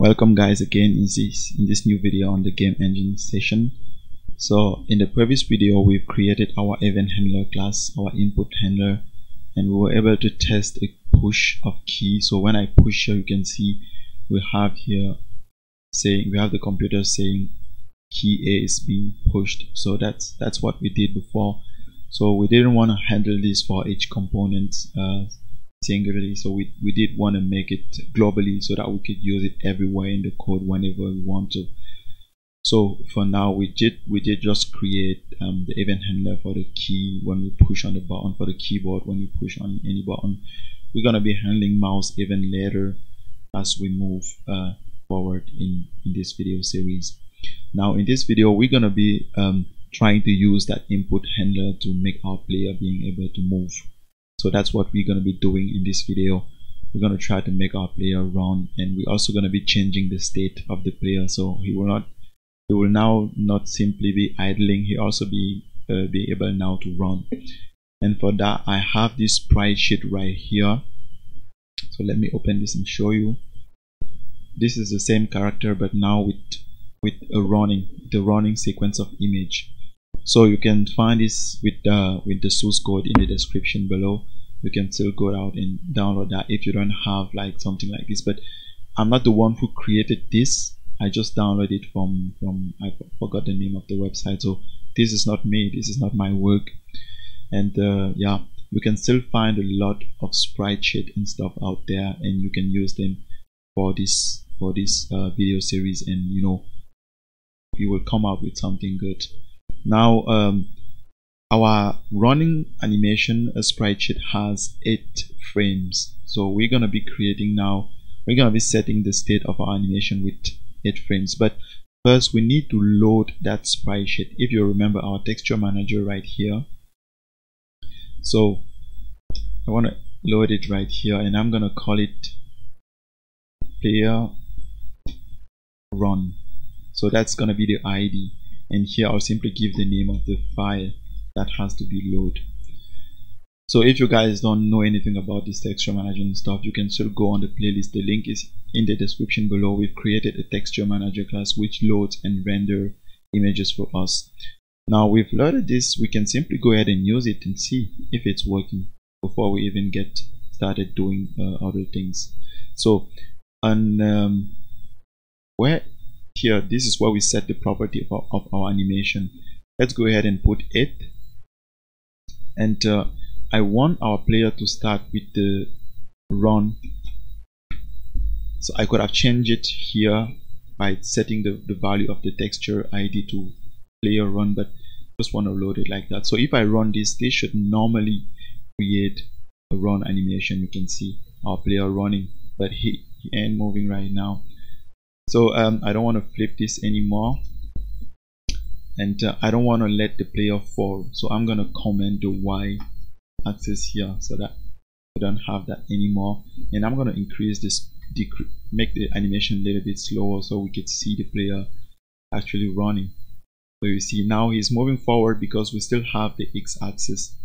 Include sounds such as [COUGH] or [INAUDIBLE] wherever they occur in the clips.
welcome guys again in this in this new video on the game engine session. So in the previous video we've created our event handler class our input handler and we were able to test a push of key. So when I push here you can see we have here saying we have the computer saying key A is being pushed. So that's that's what we did before. So we didn't want to handle this for each component uh, so we, we did want to make it globally so that we could use it everywhere in the code whenever we want to. So for now we did we did just create um, the event handler for the key when we push on the button for the keyboard when we push on any button. We're going to be handling mouse even later as we move uh, forward in, in this video series. Now in this video we're going to be um, trying to use that input handler to make our player being able to move so that's what we're going to be doing in this video. We're going to try to make our player run and we're also going to be changing the state of the player. So he will not he will now not simply be idling he also be uh, be able now to run. And for that I have this sprite sheet right here. So let me open this and show you. This is the same character but now with with a running the running sequence of image so you can find this with the with the source code in the description below. You can still go out and download that if you don't have like something like this. But I'm not the one who created this. I just downloaded it from from I forgot the name of the website. So this is not me. This is not my work. And uh, yeah you can still find a lot of sprite and stuff out there and you can use them for this for this uh, video series. And you know you will come up with something good now um, our running animation sprite sheet has eight frames. So we're gonna be creating now we're gonna be setting the state of our animation with eight frames. But first we need to load that sprite sheet if you remember our texture manager right here. So I want to load it right here and I'm gonna call it player run. So that's gonna be the ID and here I'll simply give the name of the file that has to be loaded so if you guys don't know anything about this texture management stuff you can still go on the playlist. The link is in the description below. We've created a texture manager class which loads and render images for us. Now we've loaded this. We can simply go ahead and use it and see if it's working before we even get started doing uh, other things. So and um, where here this is where we set the property of, of our animation. Let's go ahead and put it. And uh, I want our player to start with the run. So I could have changed it here by setting the, the value of the texture ID to player run but just want to load it like that. So if I run this this should normally create a run animation. You can see our player running but he, he ain't moving right now so um, I don't want to flip this anymore. And uh, I don't want to let the player fall. So I'm gonna comment the Y axis here so that we don't have that anymore. And I'm gonna increase this make the animation a little bit slower so we could see the player actually running. So you see now he's moving forward because we still have the x-axis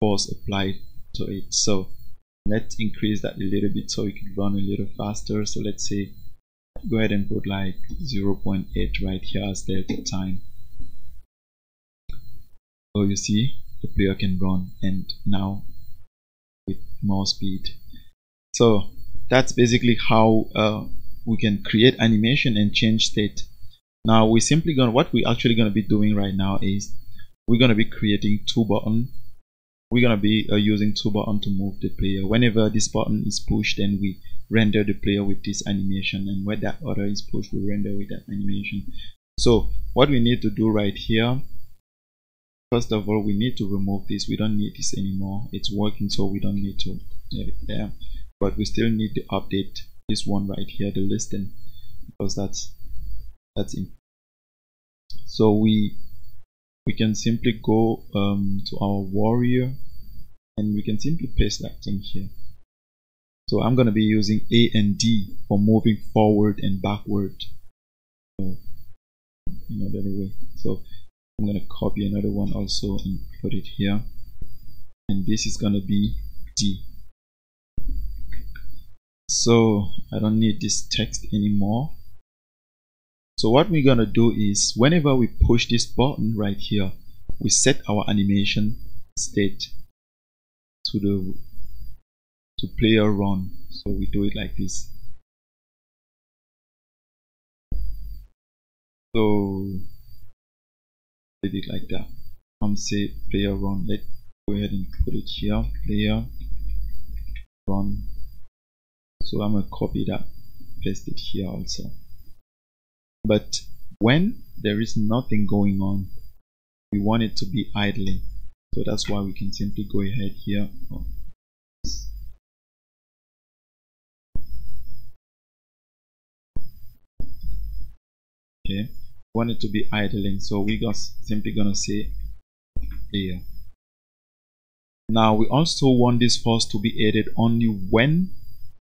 force applied to it. So let's increase that a little bit so we can run a little faster. So let's say go ahead and put like 0.8 right here as delta time. So you see the player can run and now with more speed. So that's basically how uh, we can create animation and change state. Now we simply gonna what we're actually gonna be doing right now is we're gonna be creating two button. We're gonna be uh, using two button to move the player. Whenever this button is pushed then we render the player with this animation and when that other is pushed we render with that animation. So what we need to do right here first of all we need to remove this. We don't need this anymore. It's working so we don't need to have it there. But we still need to update this one right here the listing because that's that's in. So we we can simply go um, to our warrior and we can simply paste that thing here so I'm going to be using A and D for moving forward and backward. So, another way. So I'm going to copy another one also and put it here. And this is going to be D. So I don't need this text anymore. So what we're gonna do is whenever we push this button right here we set our animation state to the to player run. So we do it like this. So did it like that. Come say player run. Let's go ahead and put it here. Player run. So I'm gonna copy that paste it here also. But when there is nothing going on we want it to be idling. So that's why we can simply go ahead here okay want it to be idling. So we just simply gonna say here. Now we also want this force to be added only when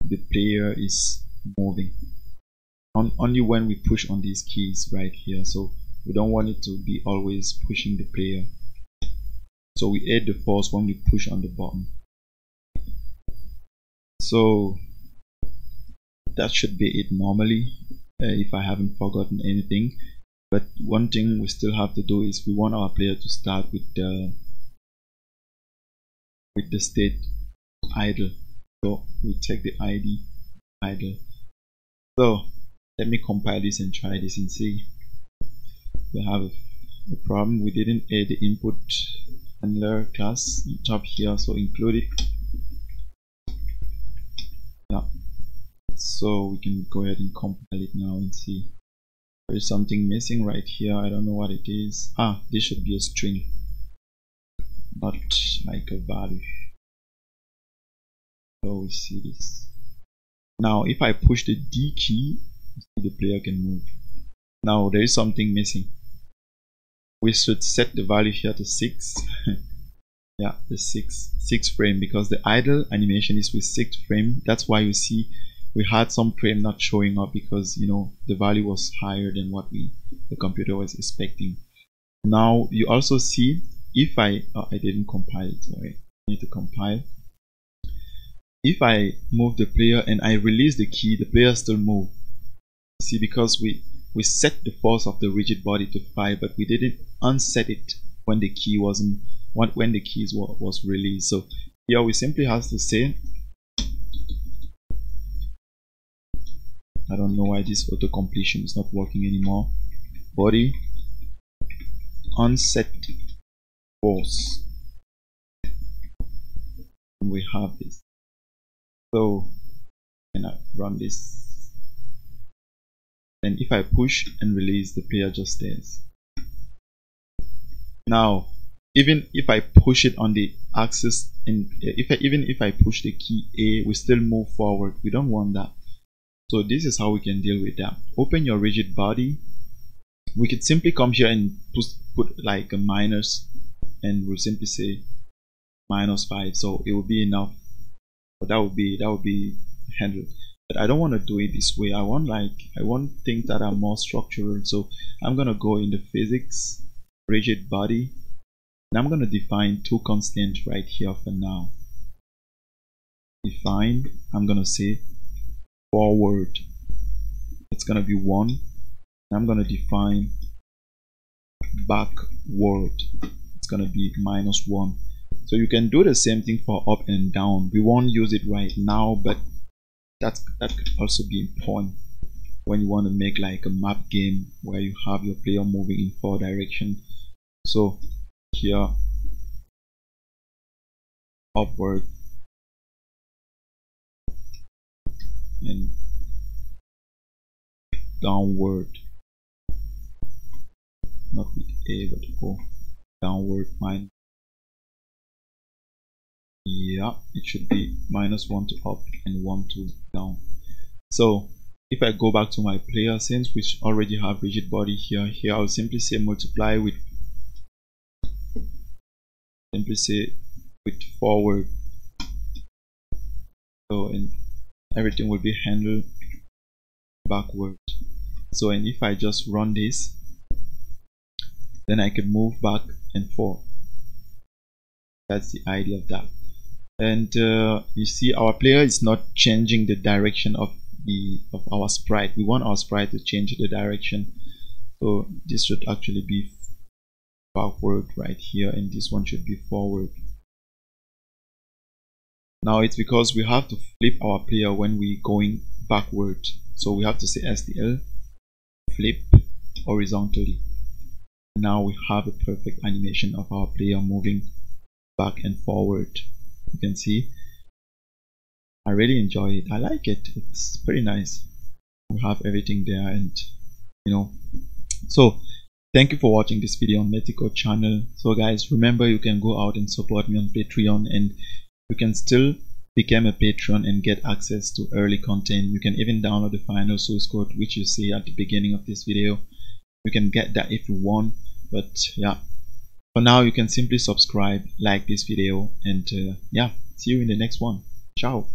the player is moving. On, only when we push on these keys right here. So we don't want it to be always pushing the player. So we add the force when we push on the button so that should be it normally Uh, if I haven't forgotten anything. But one thing we still have to do is we want our player to start with the with the state idle so we take the id idle so let me compile this and try this and see. We have a, a problem. We didn't add the input handler class on top here so include it. Yeah so we can go ahead and compile it now and see. There is something missing right here. I don't know what it is. Ah this should be a string not like a value. So we see this. Now if I push the D key the player can move. Now there is something missing. We should set the value here to 6 [LAUGHS] yeah the 6 6 frame because the idle animation is with 6 frame. That's why you see we had some frame not showing up because you know the value was higher than what we the computer was expecting. Now you also see if I oh, I didn't compile it sorry I need to compile. If I move the player and I release the key the player still move. See because we we set the force of the rigid body to 5 but we didn't unset it when the key wasn't when the keys were, was released. So here we simply have to say I don't know why this auto completion is not working anymore. Body. Unset force. And we have this. So and I run this? And if I push and release the player just stays. Now even if I push it on the axis and uh, if I, even if I push the key A we still move forward. We don't want that so this is how we can deal with that open your rigid body. We could simply come here and put, like a minus and we'll simply say minus 5 so it will be enough. But that would be that would be handled. But I don't want to do it this way. I want like I want things that are more structural. So I'm gonna go in the physics rigid body and I'm gonna define two constants right here for now. Define I'm gonna say forward. It's gonna be one. I'm gonna define backward. It's gonna be minus one. So you can do the same thing for up and down. We won't use it right now but that that could also be important when you want to make like a map game where you have your player moving in four direction. So here upward and downward not with a but o downward minus yeah it should be minus 1 to up and 1 to down. So if I go back to my player since we already have rigid body here here I'll simply say multiply with simply say with forward. So and everything will be handled backward so and if I just run this then I can move back and forth. That's the idea of that. And uh, you see our player is not changing the direction of the of our sprite. We want our sprite to change the direction. So this should actually be backward right here and this one should be forward now it's because we have to flip our player when we're going backward. So we have to say SDL flip horizontally. Now we have a perfect animation of our player moving back and forward. You can see. I really enjoy it. I like it. It's pretty nice. We have everything there and you know. So thank you for watching this video on Madsycode channel. So guys remember you can go out and support me on Patreon and you can still become a patron and get access to early content. You can even download the final source code which you see at the beginning of this video. You can get that if you want but yeah. For now you can simply subscribe like this video and uh, yeah see you in the next one. Ciao